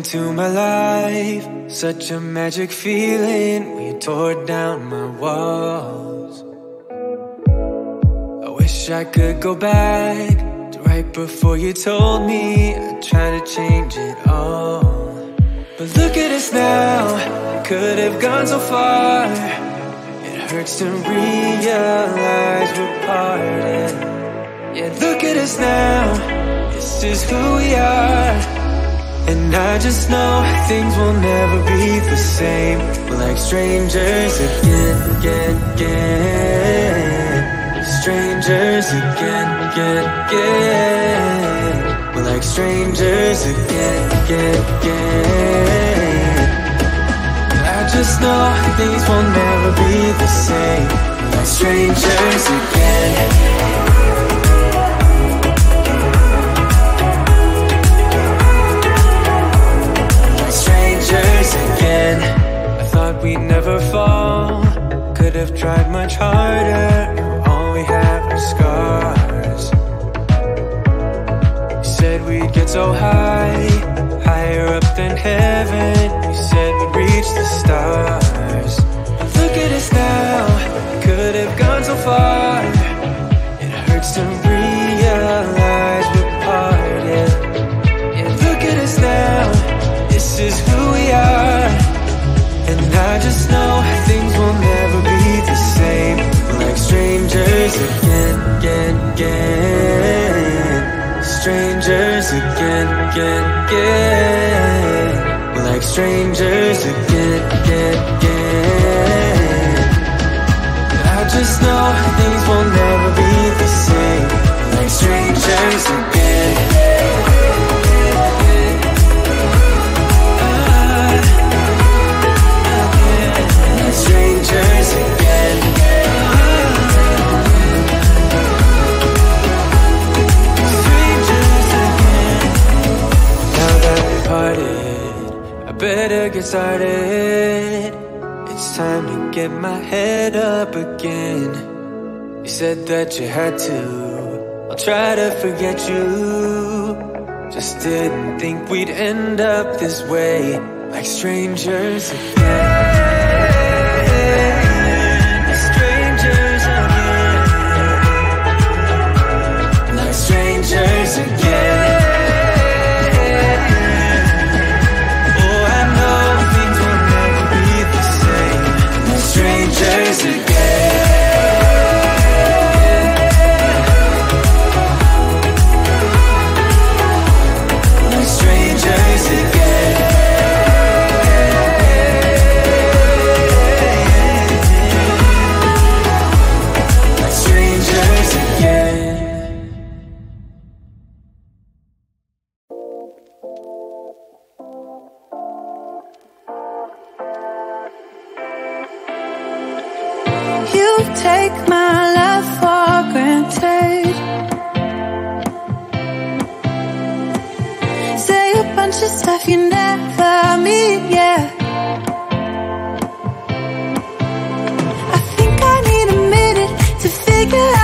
into my life. Such a magic feeling you tore down my walls. I wish I could go back to right before you told me I'd try to change it all. But look at us now, could have gone so far. It hurts to realize we're parted. Yeah, look at us now, this is who we are. And I just know things will never be the same. We're like strangers again, again, again. Strangers again, again, again. We're like strangers again, again, again. I just know things will never be the same. We're like strangers again again tried much harder. Now all we have are scars. You said we'd get so high Higher up than heaven. You said we'd reach the stars. But look at us now Could have gone so far. It hurts to again, like strangers again, again get started. It's time to get my head up again. You said that you had to. I'll try to forget you. Just didn't think we'd end up this way, like strangers again. Strangers figure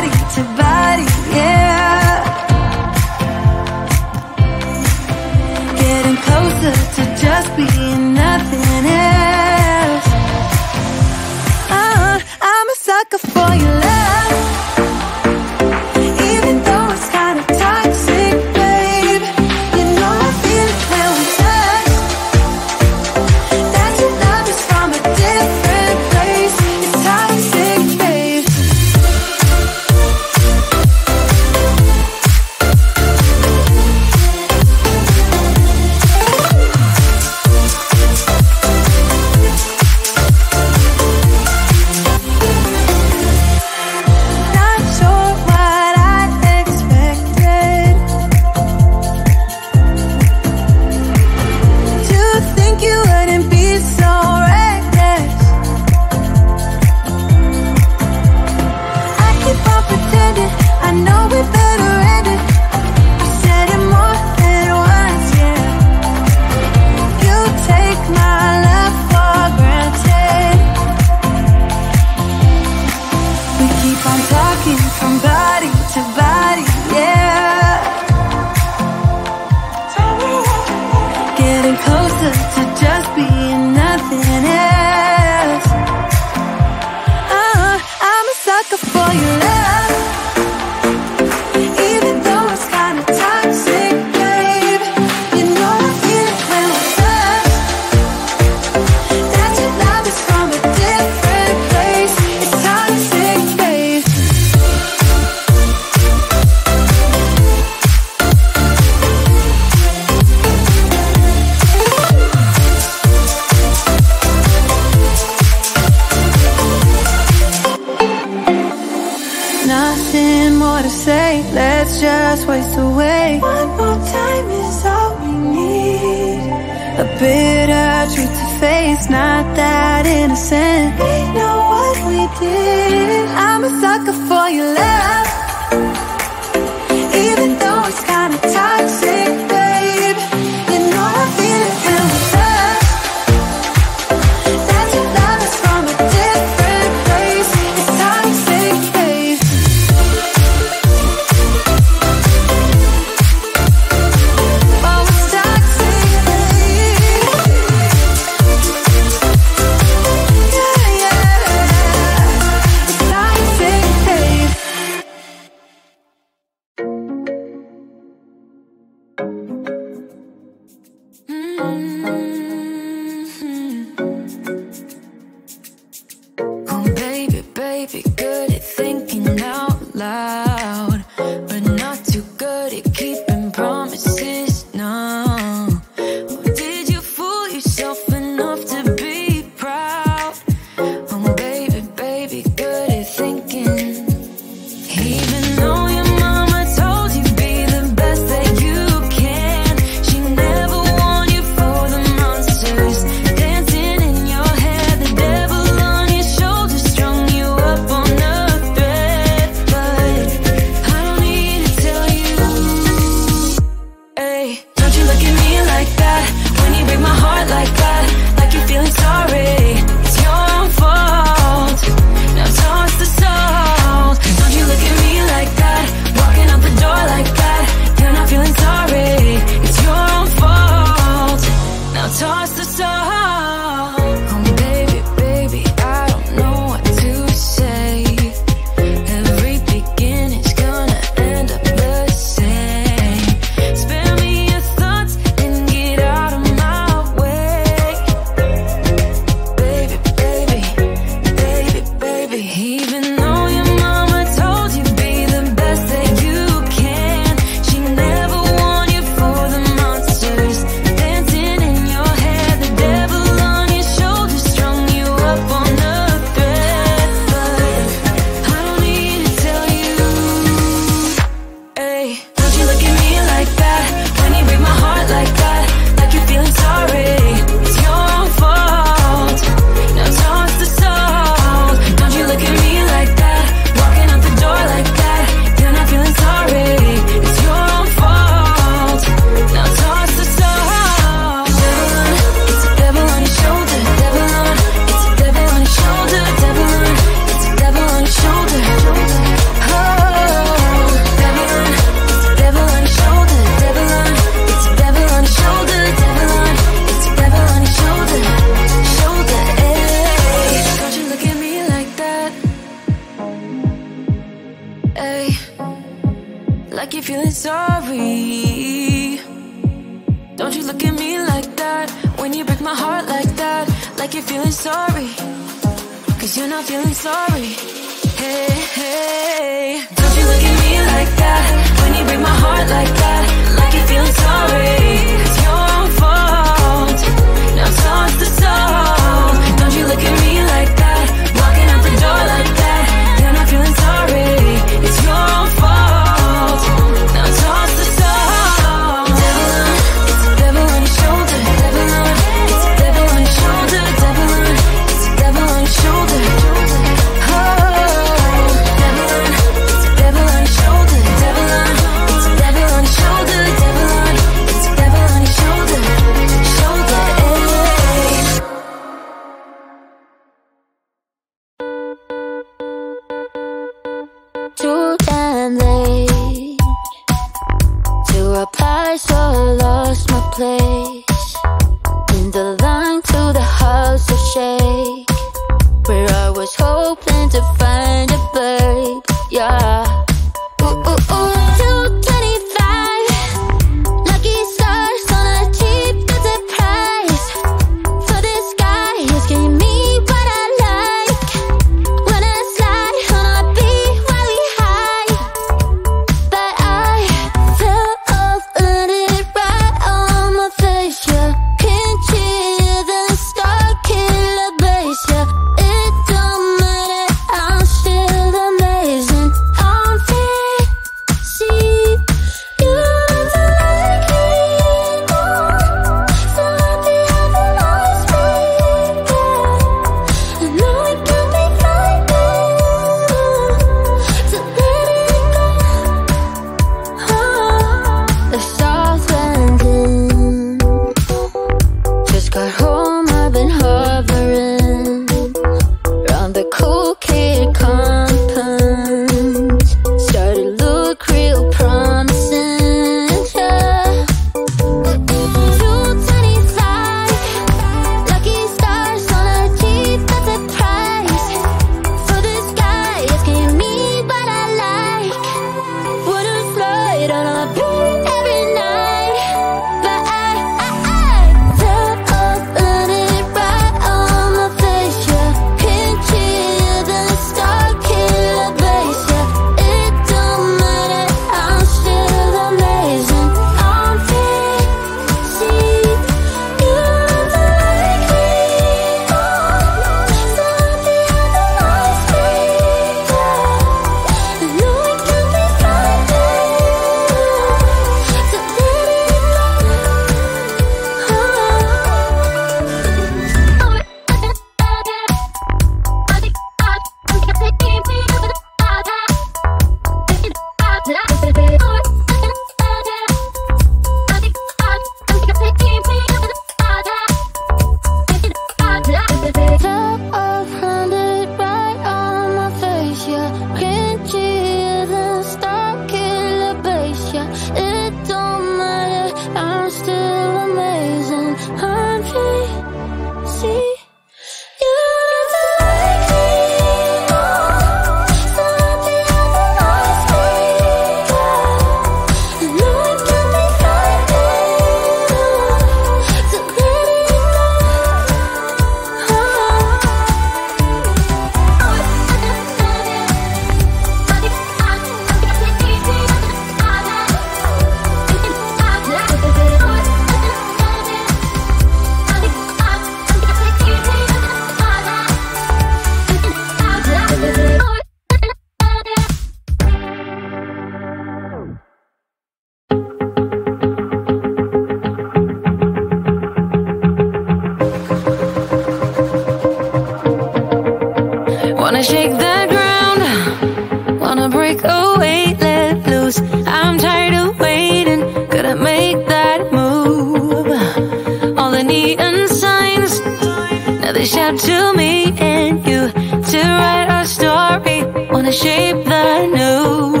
Wish out to me and you to write our story. Wanna shape the new.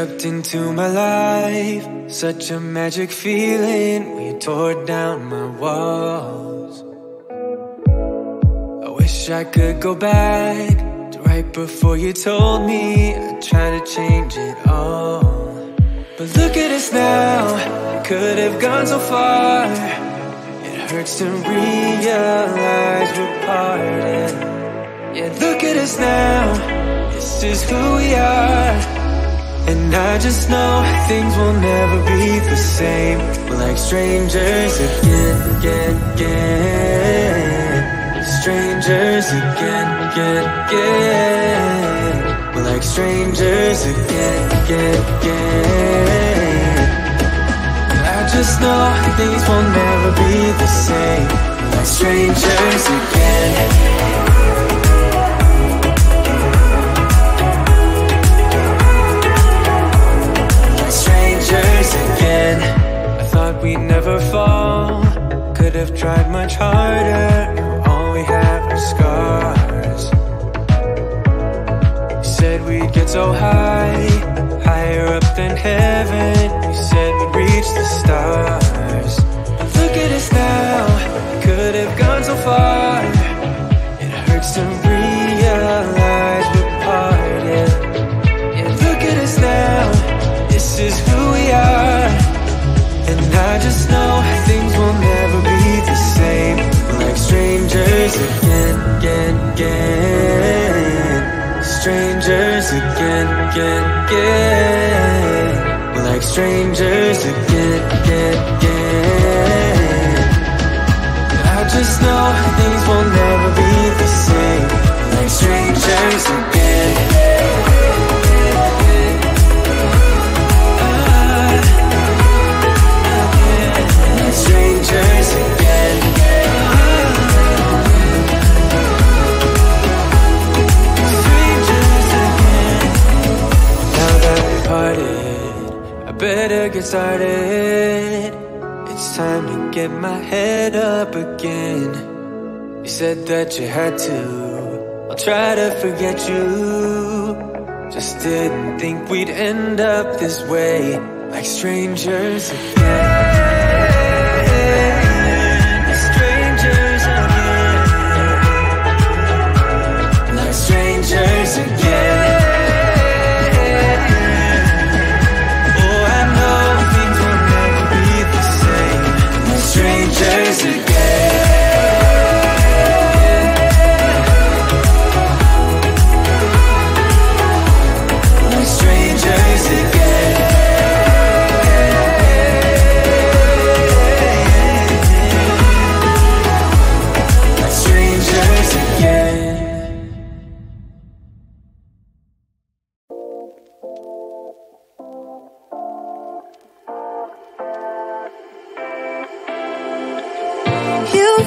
Stepped into my life, such a magic feeling you tore down my walls. I wish I could go back to right before you told me I'd try to change it all. But look at us now, could have gone so far. It hurts to realize we're parted. Yeah, look at us now, this is who we are. And I just know things will never be the same. We're like strangers again, again, again. Strangers again, again, again. We're like strangers again, again, again. I just know things will never be the same. We're like strangers again. Have tried much harder. Now all we have are scars. You said we'd get so high, higher up than heaven. You said we'd reach the stars. But look at us now, could have gone so far. It hurts to again, again. Strangers again, again, again. Like strangers again, again, again. Started. It's time to get my head up again. You said that you had to. I'll try to forget you. Just didn't think we'd end up this way Like strangers again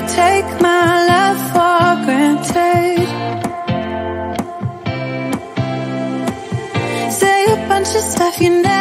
take my love for granted. Say a bunch of stuff you never